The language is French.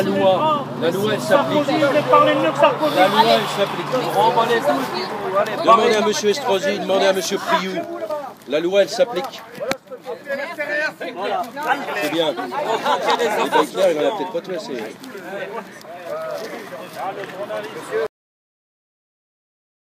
La loi, la loi elle s'applique. Sarkozy, vous parlé mieux que Sarkozy. La loi elle s'applique. Demandez à M. Estrosi, demandez à M. Priou. La loi elle s'applique. C'est bien. Les Hitler, il en a peut-être pas tout assez.